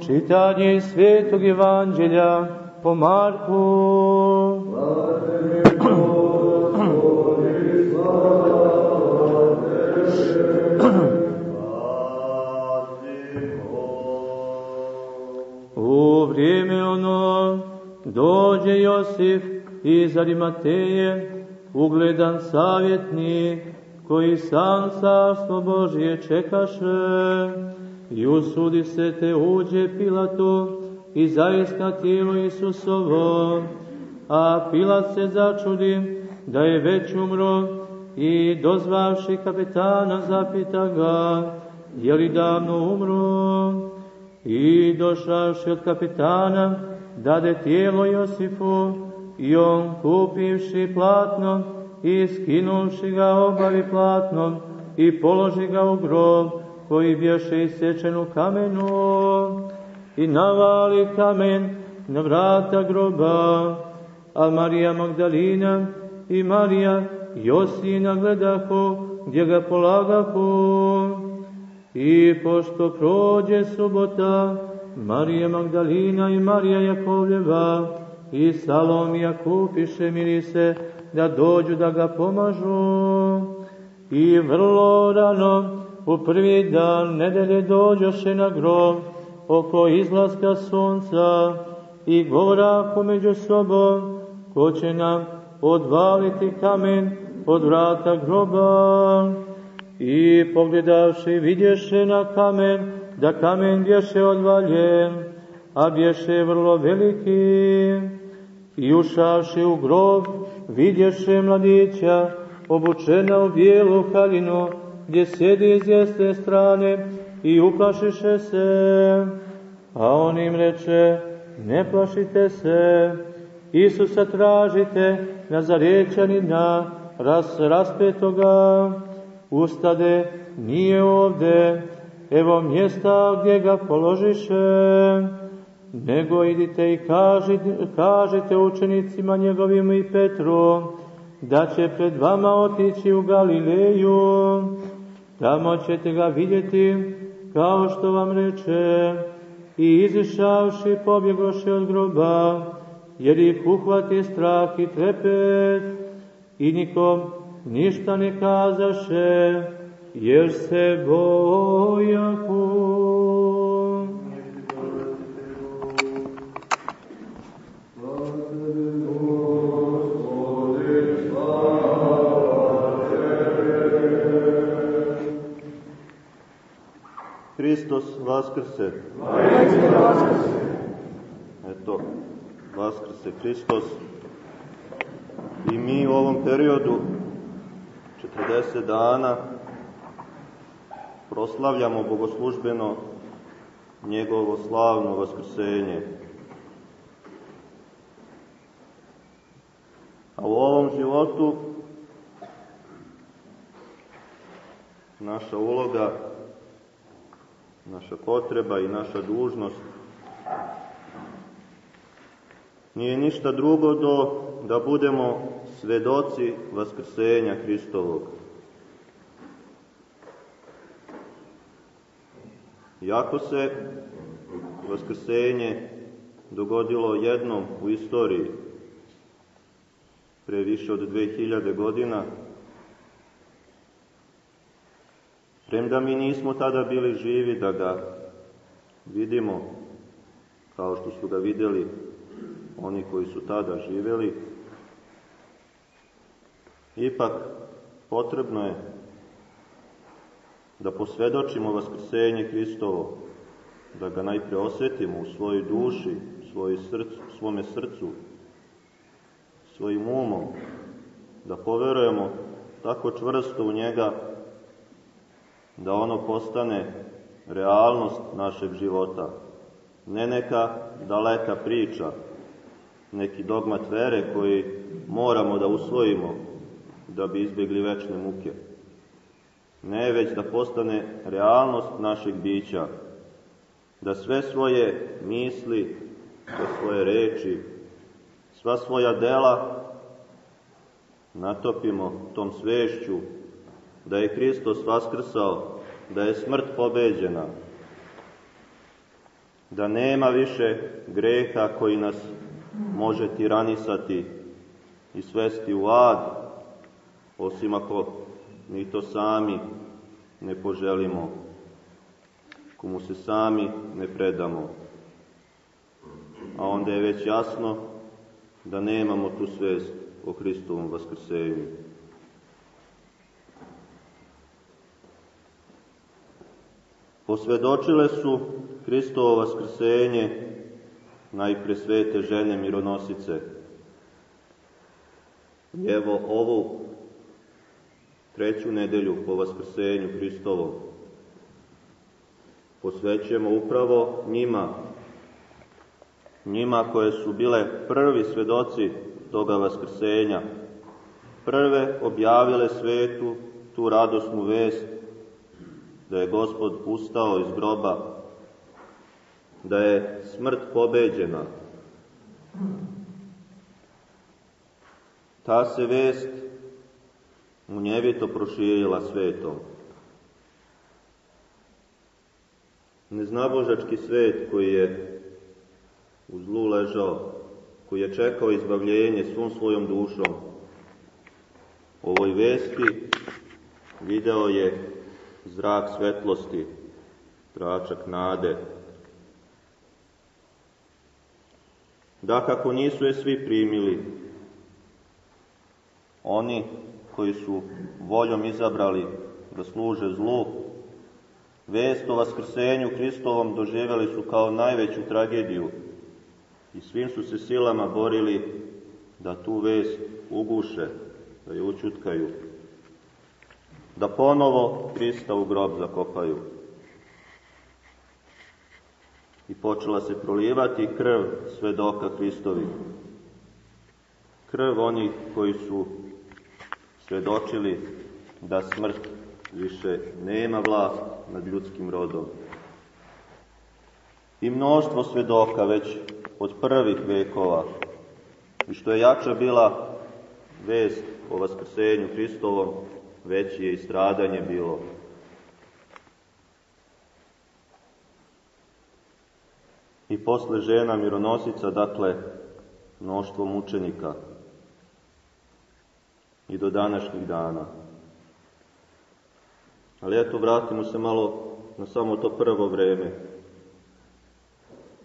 Čitanje iz Svetog Evanđelja po Marku. U vrijeme ono dođe Josif iz Arimateje, ugledan savjetnik, koji sam carstvo Božije čekaše, i usudi se te uđe Pilatu i zaista tijelo Isusovo, a Pilat se začudi da je već umro i dozvavši kapetana zapita ga, je li davno umro? I došavši od kapetana, dade tijelo Josifu, i on kupivši platno i skinuši ga obavi platnom i položi ga u grob koji bješe isječen u kamenu i navali kamen na vrata groba, a Marija Magdalina i Marija Josina gledahu gdje ga polagahu. I pošto prođe subota, Marija Magdalina i Marija Jakovljeva i Salomija kupiše mirise da dođu da ga pomažu. I vrlo rano u prvi dan nedelje dođoše na grob oko izlaska sunca i govorahu među sobom ko će nam odvaliti kamen od vrata groba. I pogledavši vidješe na kamen da kamen bješe odvaljen, a bješe vrlo veliki. I ušavši u grob vidješe mladića obučena u bijelu haljinu gdje sjedi iz jeste strane i uplašiše se. A on im reče, ne plašite se, Isusa tražite, Nazarečanina, ras, raspetoga, ustade, nije ovde, evo mjesta gdje ga položiše, nego idite i kažite, kažite učenicima njegovim i Petru, da će pred vama otići u Galileju, tamo ćete ga vidjeti, kao što vam reče, i izišavši pobjegoše od groba, jer ih uhvati strah i trepet, i nikom ništa ne kazaše, jer se bojahu. Hristos vaskrse. Eto, vaskrse Hristos. I mi u ovom periodu 40 dana proslavljamo bogoslužbeno njegovo slavno vaskrsenje. A u ovom životu naša uloga, naša potreba i naša dužnost nije ništa drugo do da budemo svedoci vaskrsenja Hristovog. Iako se vaskrsenje dogodilo jednom u istoriji, pre više od 2000 godina, premda mi nismo tada bili živi da ga vidimo kao što su ga videli oni koji su tada živeli, ipak potrebno je da posvedočimo vaskrsenje Hristovo, da ga najpre osetimo u svojoj duši, svoj srcu, svome srcu, svojim umom, da poverujemo tako čvrsto u njega da ono postane realnost našeg života, ne neka daleka priča, neki dogmat vere koji moramo da usvojimo da bi izbjegli večne muke. Ne, već da postane realnost našeg bića, da sve svoje misli, sve svoje reči, sva svoja dela natopimo tom svešću da je Hristos vaskrsao, da je smrt pobeđena, da nema više greha koji nas može tiranisati i svesti u ad, osim ako mi to sami ne poželimo, komu se sami ne predamo. A onda je već jasno da nemamo tu svest o Hristovom vaskrsenju. Posvedočile su Hristovo vaskrsenje najpre svete žene mironosice. I evo ovu treću nedelju po vaskrsenju Hristovom posvećujemo upravo njima, njima koje su bile prvi svedoci toga vaskrsenja, prve objavile svetu tu radosnu vest da je Gospod ustao iz groba, da je smrt pobeđena. Ta se vest munjevito proširila svetom. Neznabožački svet koji je u zlu ležao, koji je čekao izbavljenje svom svojom dušom, ovoj vesti video je zrak svetlosti, tračak nade. Da kako nisu je svi primili, oni koji su voljom izabrali da služe zlu, vest o vaskrsenju Hristovom doživjeli su kao najveću tragediju i svim su se silama borili da tu vest uguše, da je učutkaju da ponovo Hrista u grob zakopaju. I počela se prolivati krv svedoka Hristovi. Krv onih koji su svedočili da smrt više nema vlast nad ljudskim rodom. I mnoštvo svedoka već od prvih vekova. I što je jača bila vest o vaskrsenju Hristovom, veće je i stradanje bilo. I posle žena mironosica, dakle, mnoštvo mučenika i do današnjih dana. Ali eto, vratimo se malo na samo to prvo vreme.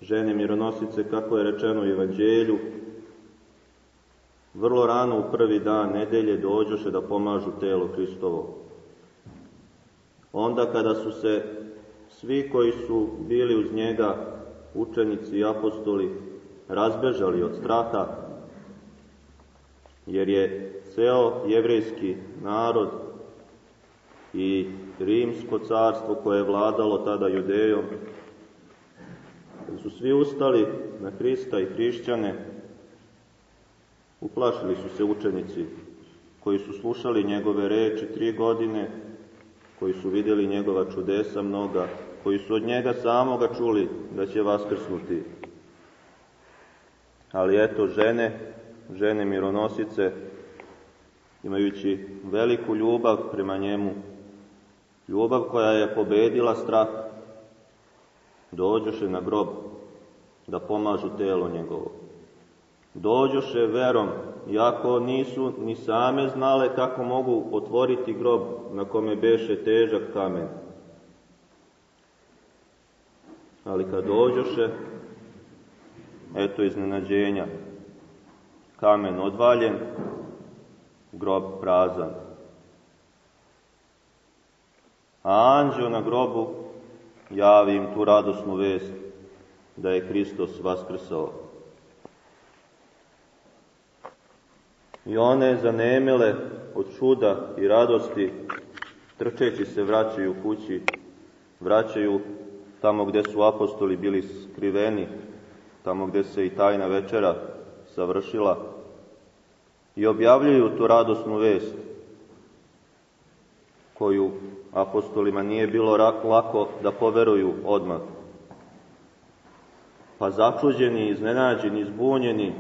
Žene mironosice, kako je rečeno u Evanđelju, vrlo rano u prvi dan nedelje dođoše da pomažu telo Hristovo. Onda kada su se svi koji su bili uz njega, učenici i apostoli, razbežali od straha, jer je ceo jevrejski narod i rimsko carstvo koje je vladalo tada judejom, su svi ustali na Hrista i hrišćane, Uplašili su se učenici koji su slušali njegove reči tri godine, koji su videli njegova čudesa mnoga, koji su od njega samoga čuli da će vaskrsnuti. Ali eto, žene, žene mironosice, imajući veliku ljubav prema njemu, ljubav koja je pobedila strah, dođoše na grob da pomažu telo njegovo dođoše verom, iako nisu ni same znale kako mogu otvoriti grob na kome beše težak kamen. Ali kad dođoše, eto iznenađenja, kamen odvaljen, grob prazan. A anđeo na grobu javi im tu radosnu vest da je Hristos vaskrsao. I one zanemele od čuda i radosti, trčeći se vraćaju kući, vraćaju tamo gde su apostoli bili skriveni, tamo gde se i tajna večera savršila i objavljuju tu radosnu vest koju apostolima nije bilo lako da poveruju odmah. Pa začuđeni, iznenađeni, zbunjeni,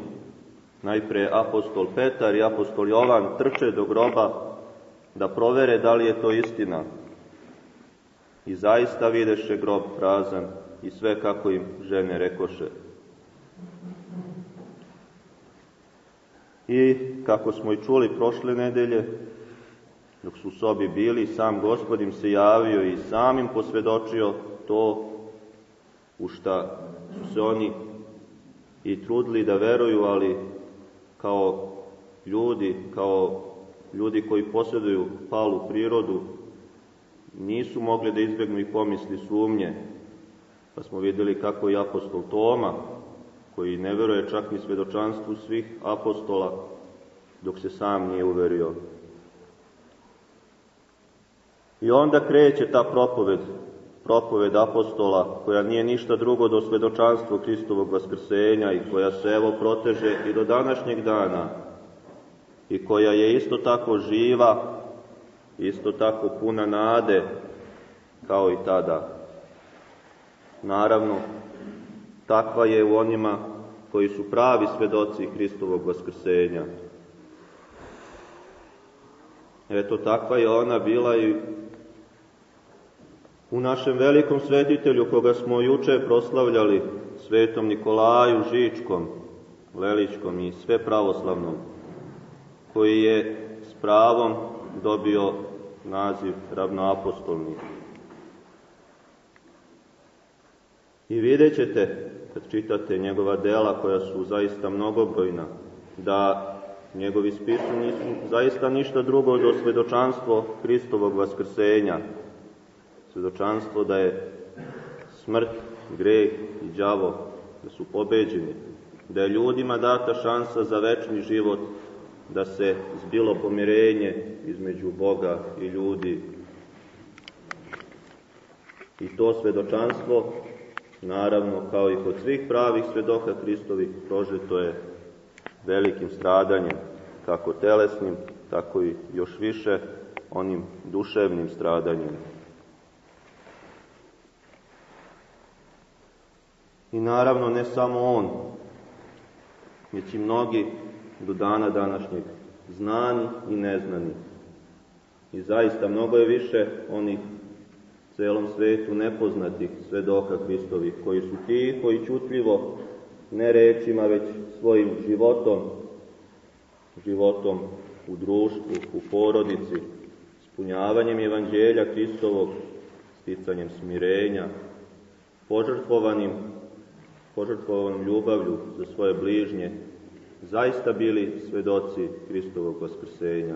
Najpre apostol Petar i apostol Jovan trče do groba da provere da li je to istina. I zaista videše grob prazan i sve kako im žene rekoše. I kako smo i čuli prošle nedelje, dok su u sobi bili, sam gospod im se javio i sam im posvedočio to u šta su se oni i trudili da veruju, ali kao ljudi, kao ljudi koji posjeduju palu prirodu, nisu mogli da izbjegnu i pomisli sumnje. Pa smo videli kako i apostol Toma, koji ne veruje čak ni svedočanstvu svih apostola, dok se sam nije uverio. I onda kreće ta propoved, propoved apostola, koja nije ništa drugo do svedočanstva Hristovog vaskrsenja i koja se evo proteže i do današnjeg dana i koja je isto tako živa, isto tako puna nade kao i tada. Naravno, takva je u onima koji su pravi svedoci Hristovog vaskrsenja. Eto, takva je ona bila i u našem velikom svetitelju, koga smo juče proslavljali, svetom Nikolaju Žičkom, Leličkom i sve pravoslavnom, koji je s pravom dobio naziv ravnoapostolni. I vidjet ćete, kad čitate njegova dela koja su zaista mnogobrojna, da njegovi spisi nisu zaista ništa drugo do svedočanstvo Hristovog vaskrsenja, svedočanstvo da je smrt, greh i đavo, da su pobeđeni, da je ljudima data šansa za večni život, da se zbilo pomirenje između Boga i ljudi. I to svedočanstvo, naravno, kao i kod svih pravih svedoka Hristovih, prožeto je velikim stradanjem, kako telesnim, tako i još više onim duševnim stradanjem. I naravno ne samo on, već i mnogi do dana današnjeg, znani i neznani. I zaista mnogo je više onih celom svetu nepoznatih svedoka Hristovih, koji su tiho i čutljivo, ne rečima, već svojim životom, životom u društvu, u porodici, ispunjavanjem evanđelja Hristovog, sticanjem smirenja, požrtvovanim, požrtvovanim ljubavlju za svoje bližnje, zaista bili svedoci Hristovog vaskrsenja.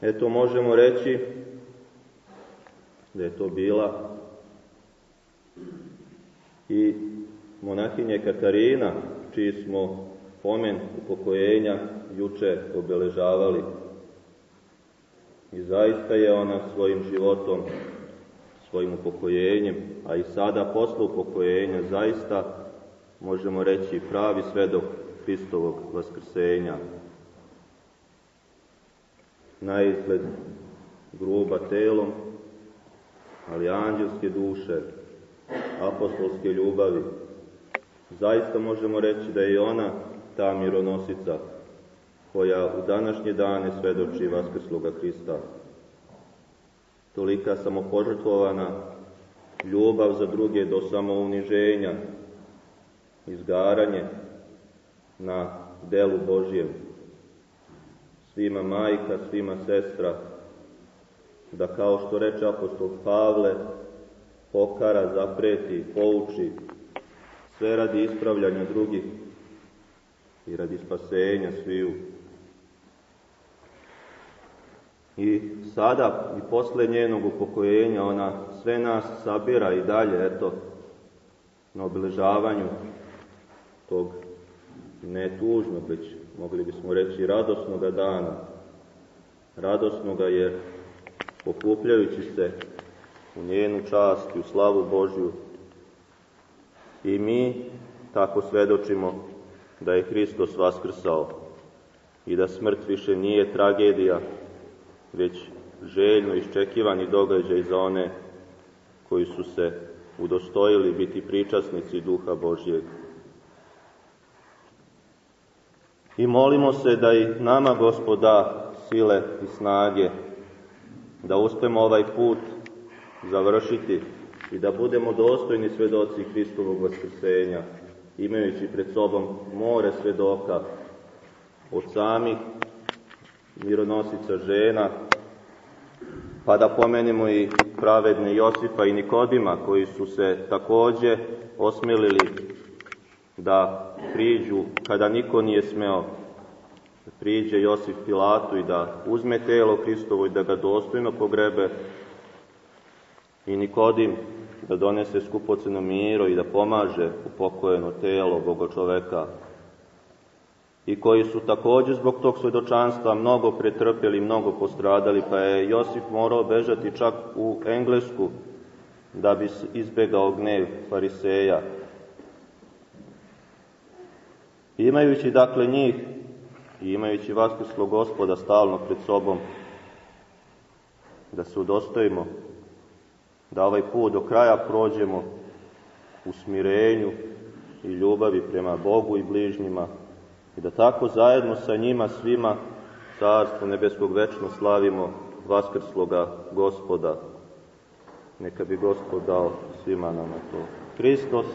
Eto, možemo reći da je to bila i monahinje Katarina, čiji smo pomen upokojenja juče obeležavali. I zaista je ona svojim životom, svojim upokojenjem, a i sada posle upokojenja, zaista možemo reći pravi svedok Hristovog vaskrsenja. Na izgled gruba telom, ali anđelske duše, apostolske ljubavi. Zaista možemo reći da je ona ta mironosica koja u današnje dane svedoči Vaskrsloga Hrista. Tolika samopožrtvovana ljubav za druge do samouniženja, izgaranje na delu Božjem. Svima majka, svima sestra, da kao što reče apostol Pavle, pokara, zapreti, pouči, sve radi ispravljanja drugih i radi spasenja sviju. I sada, i posle njenog upokojenja, ona sve nas sabira i dalje, eto, na obeležavanju tog ne tužnog, već mogli bismo reći radosnoga dana. Radosnoga jer pokupljajući se u njenu čast i u slavu Božju i mi tako svedočimo da je Hristos vaskrsao i da smrt više nije tragedija, već željno iščekivani događaj za one koji su se udostojili biti pričasnici duha Božjeg. I molimo se da i nama gospoda sile i snage, da uspemo ovaj put završiti i da budemo dostojni svedoci Hristovog vaskrsenja, imajući pred sobom more svedoka od samih mironosica žena, pa da pomenemo i pravedne Josipa i Nikodima, koji su se takođe osmelili da priđu, kada niko nije smeo, da priđe Josip Pilatu i da uzme telo Hristovo i da ga dostojno pogrebe, i Nikodim da donese skupoceno miro i da pomaže upokojeno telo Boga čoveka i koji su takođe zbog tog svedočanstva mnogo pretrpjeli, mnogo postradali, pa je Josip morao bežati čak u Englesku da bi izbegao gnev fariseja. Imajući dakle njih i imajući vaskrslo gospoda stalno pred sobom, da se udostojimo, da ovaj put do kraja prođemo u smirenju i ljubavi prema Bogu i bližnjima i da tako zajedno sa njima svima Carstvo nebeskog večno slavimo vaskrsloga gospoda. Neka bi gospod dao svima nama to. Hristos